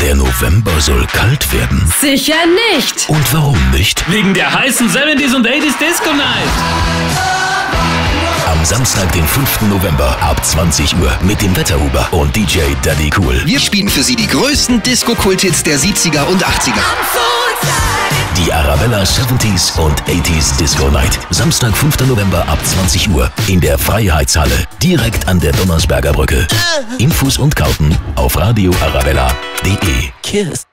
Der November soll kalt werden. Sicher nicht. Und warum nicht? Wegen der heißen 70s und 80s Disco Night. Am Samstag, den 5. November ab 20 Uhr mit dem Wetterhuber und DJ Daddy Cool. Wir spielen für Sie die größten Disco-Kulthits der 70er und 80er. Die Arabella 70s und 80s Disco Night. Samstag, 5. November ab 20 Uhr in der Freiheitshalle, direkt an der Donnersberger Brücke. Infos und Karten auf Kiss.